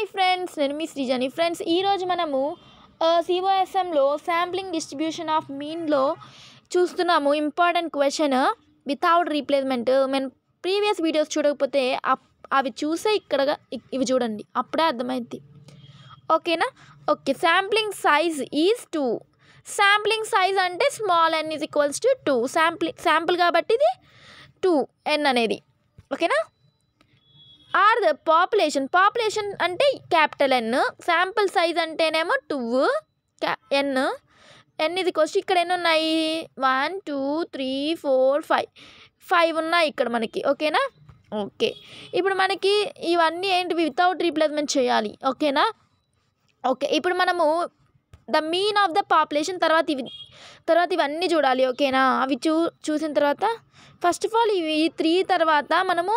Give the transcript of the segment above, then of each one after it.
Hi friends నేను మీ శ్రీజని. Friends ఈరోజు మనము సిఓఎస్ఎంలో శాంప్లింగ్ డిస్ట్రిబ్యూషన్ ఆఫ్ మీన్లో చూస్తున్నాము ఇంపార్టెంట్ క్వశ్చన్ వితౌట్ రీప్లేస్మెంట్ మేము ప్రీవియస్ వీడియోస్ చూడకపోతే అప్- అవి చూసే ఇక్కడ ఇవి చూడండి. అప్పుడే అర్థమైంది ఓకేనా? Okay sampling size is two sampling size అంటే small n is equals to two sampling sample కాబట్టి ఇది టూ ఎన్ అనేది. ఓకేనా? Or the population. పాపులేషన్ అంటే క్యాపిటల్ ఎన్ శాంపుల్ సైజ్ అంటేనేమో టూ ఎన్ ఎన్ ఇది క్వశ్చన్ ఇక్కడ ఎన్ని ఉన్నాయి? One two three four five five ఉన్నాయి ఇక్కడ మనకి. ఓకేనా ఓకే ఇప్పుడు మనకి ఇవన్నీ ఏంటి? వితౌట్ రీప్లేస్మెంట్ చేయాలి. ఓకేనా ఓకే ఇప్పుడు మనము the mean of the population తర్వాత ఇవి తర్వాత ఇవన్నీ చూడాలి. ఓకేనా అవి చూ చూసిన తర్వాత ఫస్ట్ ఆఫ్ ఆల్ ఇవి త్రీ తర్వాత మనము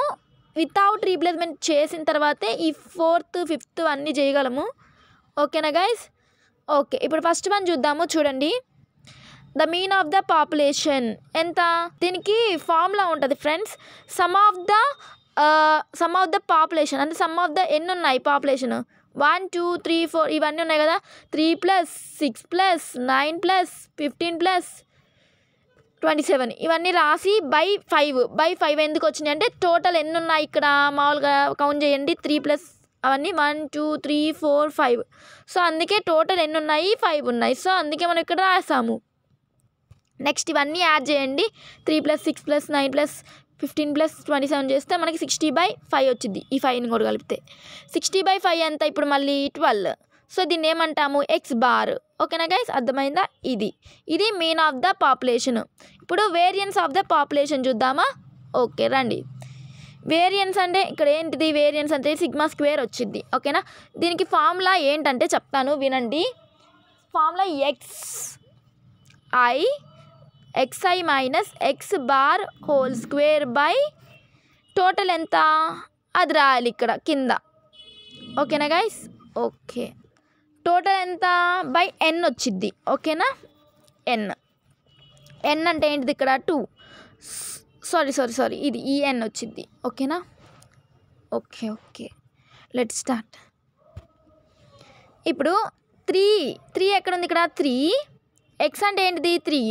వితౌట్ రీప్లేస్మెంట్ చేసిన తర్వాతే ఈ ఫోర్త్ ఫిఫ్త్ అన్నీ చేయగలము. ఓకేనా గైస్ ఓకే ఇప్పుడు ఫస్ట్ వన్ చూద్దాము చూడండి. The mean of the population ఎంత? దీనికి ఫార్ములా ఉంటుంది friends sum of the sum of the population అంటే సమ్ ఆఫ్ ద ఎన్ని ఉన్నాయి population one two three four ఇవన్నీ ఉన్నాయి కదా. Three plus six plus nine plus fifteen plus twenty seven ఇవన్నీ రాసి బై ఫైవ్ బై ఫైవ్ ఎందుకు వచ్చినాయి అంటే టోటల్ ఎన్ని ఉన్నాయి ఇక్కడ? మామూలుగా కౌంట్ చేయండి. త్రీ ప్లస్ అవన్నీ one two three four five so అందుకే టోటల్ ఎన్ని ఉన్నాయి ఫైవ్ ఉన్నాయి. సో అందుకే మనం ఇక్కడ రాసాము. నెక్స్ట్ ఇవన్నీ యాడ్ చేయండి. Three plus six plus nine plus fifteen plus twenty seven చేస్తే మనకి సిక్స్టీ బై ఫైవ్ వచ్చింది ఈ ఫైవ్ని కూడా కలిపితే. సిక్స్టీ బై ఫైవ్ ఎంత? ఇప్పుడు మళ్ళీ ట్వెల్వ్ సో దీన్ని ఏమంటాము ఎక్స్ బార్ ఓకేనా గైస్ అర్థమైందా? ఇది. ఇది మీన్ ఆఫ్ ద పాపులేషన్ ఇప్పుడు వేరియన్స్ ఆఫ్ ద పాపులేషన్ చూద్దామా? ఓకే రండి. వేరియన్స్ అంటే ఇక్కడ ఏంటిది? వేరియన్స్ అంటే సిగ్మా స్క్వేర్ వచ్చింది. ఓకేనా? దీనికి ఫార్ములా ఏంటంటే చెప్తాను వినండి. Formula x i x i minus x bar whole square by total ఎంత? అది రాయాలి ఇక్కడ కింద. ఓకేనా గైస్ ఓకే. టోటల్ ఎంత? బై ఎన్ వచ్చిద్ది. ఓకేనా? ఎన్. ఎన్ అంటే ఏంటిది ఇక్కడ? టూ. Sorry sorry sorry. ఇది ఈ ఎన్ వచ్చింది ఓకేనా? Okay okay. Let start. ఇప్పుడు త్రీ. త్రీ ఎక్కడ ఉంది ఇక్కడ? త్రీ. ఎక్స్ అంటే ఏంటిది? త్రీ.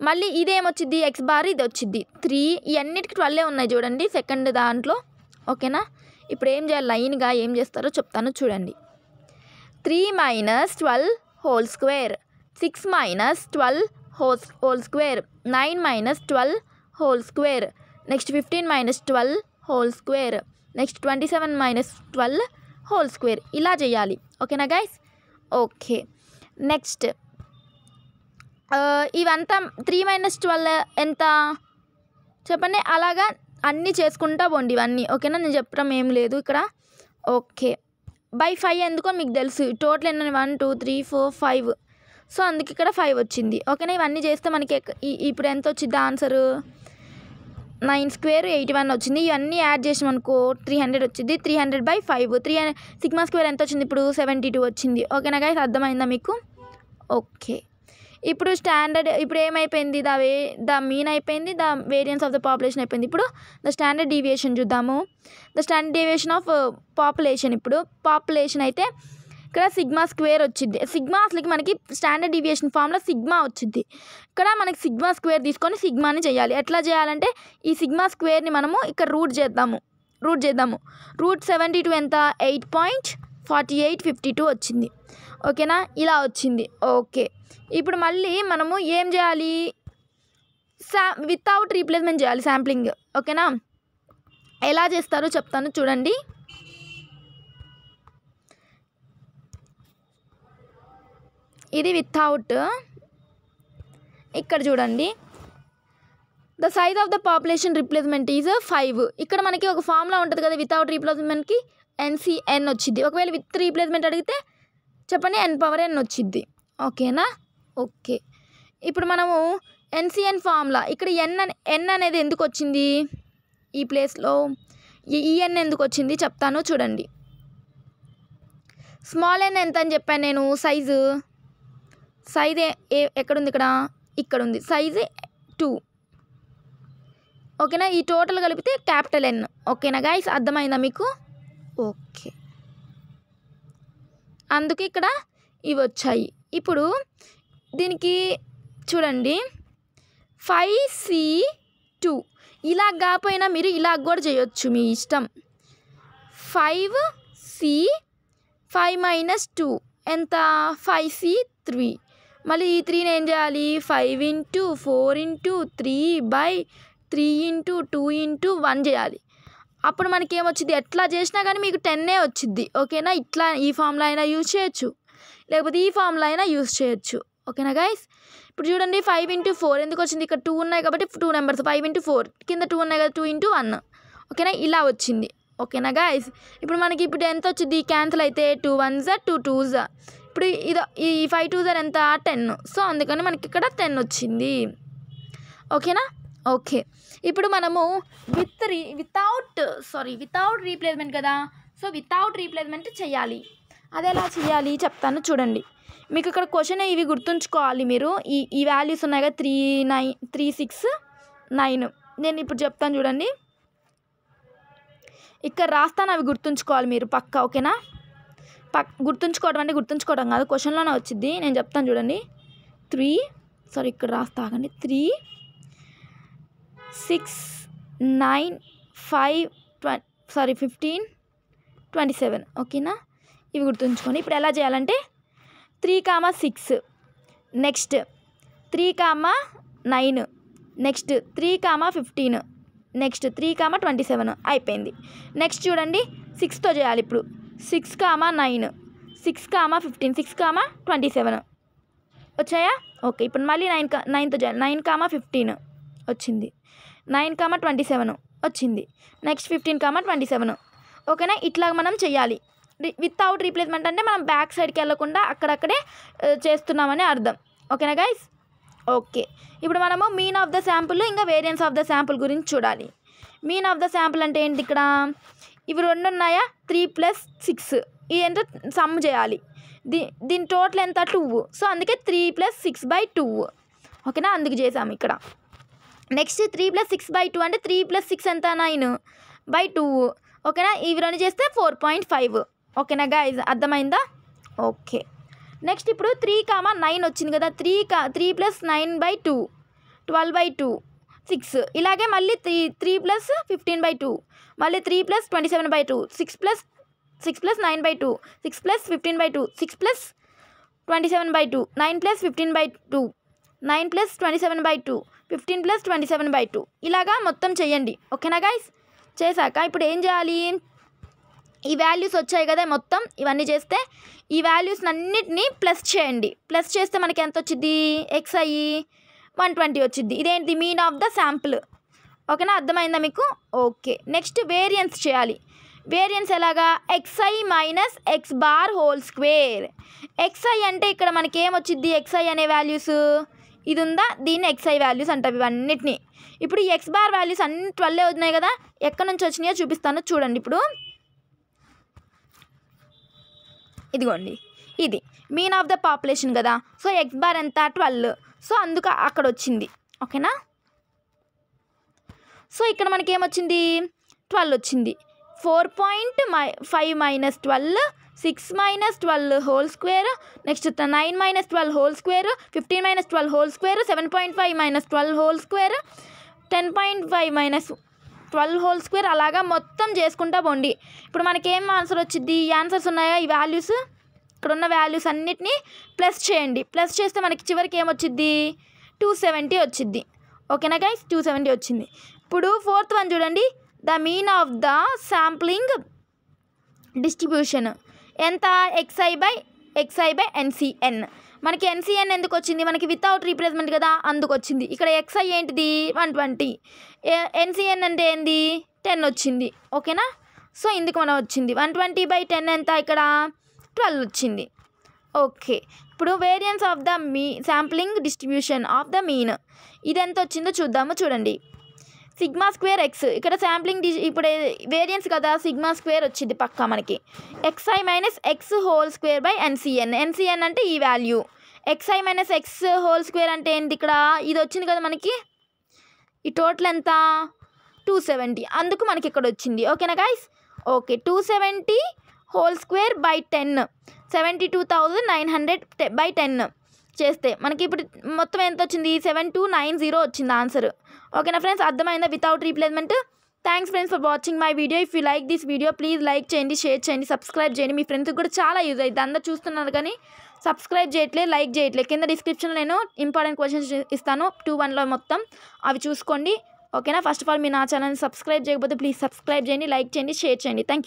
మళ్ళీ ఇదేమొచ్చింది ఎక్స్ బార్ ఇది వచ్చింది త్రీ. ఇవన్నిటికి ట్వెల్వే ఉన్నాయి చూడండి సెకండ్ దాంట్లో. ఓకేనా? ఇప్పుడు ఏం చేయాలి? లైన్గా ఏం చేస్తారో చెప్తాను చూడండి. Three minus twelve whole square. Six minus twelve whole whole square. Nine minus twelve whole square. Next fifteen minus twelve whole square. Next twenty seven minus twelve whole square. ఇలా చేయాలి. ఓకేనా గైస్? ఓకే. నెక్స్ట్ ఇవంతా three minus twelve ఎంత? చెప్పండి. అలాగా అన్నీ చేసుకుంటా పోండి ఇవన్నీ. ఓకేనా? నేను చెప్పడం ఏం లేదు ఇక్కడ. ఓకే. బై ఫైవ్ ఎందుకో మీకు తెలుసు. టోటల్ ఎన్ని one two three four five. So అందుకు ఇక్కడ ఫైవ్ వచ్చింది. ఓకేనా? ఇవన్నీ చేస్తే మనకి ఇప్పుడు ఎంత వచ్చింది answer? Nine square eighty one వచ్చింది. ఇవన్నీ యాడ్ చేసాం అనుకో త్రీ హండ్రెడ్ వచ్చింది. Three hundred by five. Three sigma square ఎంత వచ్చింది? ఇప్పుడు సెవెంటీ టూ వచ్చింది. ఓకేనా గైస్ అర్థమైందా మీకు? ఓకే. ఇప్పుడు స్టాండర్డ్ ఇప్పుడు ఏమైపోయింది? ద వే ద మీన్ అయిపోయింది the variance of the population అయిపోయింది. ఇప్పుడు ద స్టాండర్డ్ డీవియేషన్ చూద్దాము. The standard deviation of population ఇప్పుడు పాపులేషన్ అయితే ఇక్కడ సిగ్మా స్క్వేర్ వచ్చింది. సిగ్మా అసలుకి మనకి స్టాండర్డ్ డీవియేషన్ ఫామ్లో సిగ్మా వచ్చింది. ఇక్కడ మనకి సిగ్మా స్క్వేర్ తీసుకొని సిగ్మాని చేయాలి. ఎట్లా చేయాలంటే ఈ సిగ్మా స్క్వేర్ని మనము ఇక్కడ రూట్ చేద్దాము. రూట్ చేద్దాము. రూట్ సెవెంటీ టూ ఎంత? Eight point forty eight fifty two వచ్చింది. ఓకేనా? ఇలా వచ్చింది. ఓకే. ఇప్పుడు మళ్ళీ మనము ఏం చేయాలి? శా వితౌట్ రీప్లేస్మెంట్ చేయాలి శాంప్లింగ్ ఓకేనా? ఎలా చేస్తారో చెప్తాను చూడండి. ఇది వితౌట్ ఇక్కడ చూడండి. The size of the population replacement is five ఇక్కడ మనకి ఒక ఫార్ములా ఉంటుంది కదా వితౌట్ రీప్లేస్మెంట్కి ఎన్సిఎన్ వచ్చింది. ఒకవేళ విత్ రీప్లేస్మెంట్ అడిగితే చెప్పండి ఎన్ పవర్ ఎన్ వచ్చింది ఓకేనా? ఓకే. ఇప్పుడు మనము ఎన్సిఎన్ ఫార్ములా ఇక్కడ ఎన్ ఎన్ అనేది ఎందుకు వచ్చింది? ఈ ప్లేస్లో ఈ ఈఎన్ ఎందుకు వచ్చింది చెప్తాను చూడండి. స్మాల్ ఎన్ ఎంత అని చెప్పాను నేను సైజు సైజ్ ఏ ఎక్కడుంది ఇక్కడ? ఇక్కడ ఉంది సైజ్ టూ ఓకేనా? ఈ టోటల్ కలిపితే క్యాపిటల్ ఎన్ ఓకేనా గాయస్ అర్థమైందా మీకు? ఓకే. అందుకు ఇక్కడ ఇవి వచ్చాయి. ఇప్పుడు దీనికి చూడండి. Five c two. ఇలా కాకపోయినా మీరు ఇలా కూడా చేయొచ్చు మీ ఇష్టం. Five c five minus two. ఎంత? Five c three. మళ్ళీ ఈ త్రీని ఏం చేయాలి? Five into four into three by three into two into one చేయాలి. అప్పుడు మనకి ఏమొచ్చింది ఎట్లా చేసినా కానీ మీకు టెన్నే వచ్చింది ఓకేనా? ఇట్లా ఈ ఫామ్లో అయినా యూజ్ చేయొచ్చు. లేకపోతే ఈ ఫామ్లో అయినా యూజ్ చేయొచ్చు. ఓకేనా గైస్? ఇప్పుడు చూడండి ఫైవ్ ఇంటూ ఫోర్ ఎందుకు వచ్చింది ఇక్కడ టూ ఉన్నాయి కాబట్టి two numbers. Five into four. కింద టూ ఉన్నాయి కదా టూ ఇంటూ వన్. ఓకేనా? ఇలా వచ్చింది. ఓకేనా గైస్? ఇప్పుడు మనకి ఇప్పుడు ఎంత వచ్చింది క్యాన్సిల్ అయితే టూ వన్ జా టూ టూ జా. ఇప్పుడు ఇది ఈ ఫైవ్ టూ ఎంత? టెన్. సో అందుకని మనకి ఇక్కడ టెన్ వచ్చింది. ఓకేనా? ఓకే. ఇప్పుడు మనము with re without sorry without replacement కదా? సో వితౌట్ రీప్లేస్మెంట్ చేయాలి. అది ఎలా చేయాలి చెప్తాను చూడండి. మీకు ఇక్కడ క్వశ్చన్ ఇవి గుర్తుంచుకోవాలి మీరు. ఈ ఈ వాల్యూస్ ఉన్నాయి కదా three nine three six nine. నేను ఇప్పుడు చెప్తాను చూడండి. ఇక్కడ రాస్తాను అవి గుర్తుంచుకోవాలి మీరు పక్క ఓకేనా? పక్ గుర్తుంచుకోవడం అంటే గుర్తుంచుకోవడం కాదు. క్వశ్చన్లోనే వచ్చింది నేను చెప్తాను చూడండి. త్రీ సారీ ఇక్కడ రాస్తాగండి త్రీ సిక్స్ నైన్ ఫైవ్ ట్వ సారీ ఫిఫ్టీన్ ట్వంటీ సెవెన్ ఓకేనా ఇవి గుర్తుంచుకొని ఇప్పుడు ఎలా చేయాలంటే three comma six next three comma nine next three comma fifteen next three comma twenty seven అయిపోయింది. నెక్స్ట్ చూడండి. సిక్స్తో చేయాలి ఇప్పుడు. Six comma nine six comma fifteen six comma twenty seven వచ్చాయా? ఓకే ఇప్పుడు మళ్ళీ నైన్ కా నైన్తో చేయాలి. నైన్ కామా ఫిఫ్టీన్ వచ్చింది. నైన్ కామా ట్వంటీ సెవెన్ వచ్చింది. Next fifteen comma twenty seven. ఓకేనా? ఇట్లా మనం చేయాలి వితౌట్ రీప్లేస్మెంట్ అంటే మనం బ్యాక్ సైడ్కి వెళ్ళకుండా అక్కడక్కడే చేస్తున్నామని అర్థం. ఓకేనా గైస్? ఓకే. ఇప్పుడు మనము మీన్ ఆఫ్ ద శాంపుల్ ఇంకా వేరియన్స్ ఆఫ్ ద శాంపుల్ గురించి చూడాలి. మీన్ ఆఫ్ ద శాంపుల్ అంటే ఏంటి ఇక్కడ? ఇవి రెండు ఉన్నాయా? Three plus six. ఇది ఏంటో సమ్ చేయాలి. దీ దీని టోటల్ ఎంత? టూ. సో అందుకే three plus six by two. ఓకేనా? అందుకు చేసాము ఇక్కడ. Next three plus six by two అంటే త్రీ ప్లస్ సిక్స్ ఎంత? Nine by two. ఓకేనా? ఇవి రెండు చేస్తే ఫోర్ పాయింట్ ఫైవ్. ఓకేనా గైజ్ అర్థమైందా? ఓకే. నెక్స్ట్ ఇప్పుడు త్రీ కామా నైన్ వచ్చింది కదా త్రీ కా three plus nine by two twelve by two six. ఇలాగే మళ్ళీ three three plus fifteen by two మళ్ళీ three plus twenty seven by two six plus six plus nine by two six plus fifteen by two six plus twenty seven by two nine plus fifteen by two nine plus twenty seven by two fifteen plus twenty seven by two ఇలాగా మొత్తం చేయండి. ఓకేనా guys చేశాక ఇప్పుడు ఏం చేయాలి? ఈ values వచ్చాయి కదా మొత్తం. ఇవన్నీ చేస్తే ఈ వాల్యూస్ అన్నిటినీ ప్లస్ చేయండి. ప్లస్ చేస్తే మనకి ఎంత వచ్చింది ఎక్స్ అయ్యి వన్ ట్వంటీ వచ్చింది ఇదేంటి? మీన్ ఆఫ్ ద శాంపుల్ ఓకేనా? అర్థమైందా మీకు? ఓకే. నెక్స్ట్ వేరియన్స్ చేయాలి. వేరియన్స్ ఎలాగా? X i minus x bar whole square x i అంటే ఇక్కడ మనకి ఏమొచ్చింది ఎక్స్ఐ అనే వాల్యూస్ ఇది ఉందా దీన్ని ఎక్స్ఐ వాల్యూస్ అంటారు ఇవన్నిటిని. ఇప్పుడు ఈ ఎక్స్ బార్ వాల్యూస్ అన్ని ట్వెల్వ్ అవుతున్నాయి కదా? ఎక్కడి నుంచి వచ్చినాయో చూపిస్తాను. చూడండి ఇప్పుడు. ఇదిగోండి. ఇది. మీన్ ఆఫ్ ద పాపులేషన్ కదా? సో ఎక్స్ బార్ ఎంత? ట్వెల్వ్ సో అందుకు అక్కడ వచ్చింది. ఓకేనా? సో ఇక్కడ మనకి ఏమొచ్చింది ట్వెల్వ్ వచ్చింది. Four point my five minus twelve six minus twelve whole square next nine minus twelve whole square fifteen minus twelve whole square seven point five minus twelve whole square ten point five minus twelve whole square అలాగా మొత్తం చేసుకుంటా పోండి. ఇప్పుడు మనకి ఏం answer వచ్చింది? ఈ answers ఉన్నాయా? ఈ వాల్యూస్ ఇక్కడ ఉన్న వాల్యూస్ అన్నిటినీ ప్లస్ చేయండి. ప్లస్ చేస్తే మనకి చివరికి ఏమొచ్చింది టూ సెవెంటీ వచ్చింది. ఓకేనా గైస్ టూ సెవెంటీ వచ్చింది. ఇప్పుడు ఫోర్త్ వన్ చూడండి. The mean of the sampling distribution ఎంత? X i by x i by n c n మనకి ఎన్సిఎన్ ఎందుకు వచ్చింది మనకి వితౌట్ రీప్లేస్మెంట్ కదా? అందుకు వచ్చింది ఇక్కడ ఎక్స్ఐ ఏంటిది? వన్ ట్వంటీ ఎన్సిఎన్ అంటే ఏంది? టెన్ వచ్చింది. ఓకేనా? సో ఇందుకు మనం వచ్చింది. వన్ ట్వంటీ బై టెన్ ఎంత ఇక్కడ? ట్వెల్వ్ వచ్చింది. ఓకే. ఇప్పుడు variance of the me sampling distribution of the mean ఇది ఎంత వచ్చిందో చూద్దాము చూడండి. Sigma square x. ఇక్కడ శాంప్లింగ్ డి ఇప్పుడు వేరియన్స్ కదా సిగ్మా స్క్వేర్ వచ్చింది పక్కా మనకి. X i minus x whole square by n c n n c n అంటే ఈ value x i minus x whole square అంటే ఏంటి ఇక్కడ? ఇది వచ్చింది కదా మనకి. ఈ టోటల్ ఎంత? టూ సెవెంటీ అందుకు మనకి ఇక్కడ వచ్చింది. ఓకేనా guys okay two seventy whole square by ten seventy two thousand nine hundred by ten చేస్తే. మనకి ఇప్పుడు మొత్తం ఎంత వచ్చింది సెవెన్ టూ నైన్ జీరో వచ్చింది ఆన్సర్. ఓకేనా ఫ్రెండ్స్? అర్థమైందా? Without replacement. Thanks friends for watching my video. If you like this video please like చేయండి షేర్ చేయండి సబ్స్క్రైబ్ చేయండి. మీ ఫ్రెండ్స్కి కూడా చాలా యూజ్ అవుతుంది. అందరూ చూస్తున్నారు కానీ సబ్స్క్రైబ్ చేయట్లేదు లైక్ చేయట్లేదు కింద డిస్క్రిప్షన్లో నేను ఇంపార్టెంట్ క్వశ్చన్స్ ఇస్తాను. టూ వన్లో మొత్తం అవి చూసుకోండి. ఓకేనా? ఫస్ట్ ఆఫ్ ఆల్ మీ నా ఛానల్ని సబ్స్క్రైబ్ చేయకపోతే ప్లీజ్ సబ్స్క్రైబ్ చేయండి లైక్ చేయండి షేర్ చేయండి. Thank you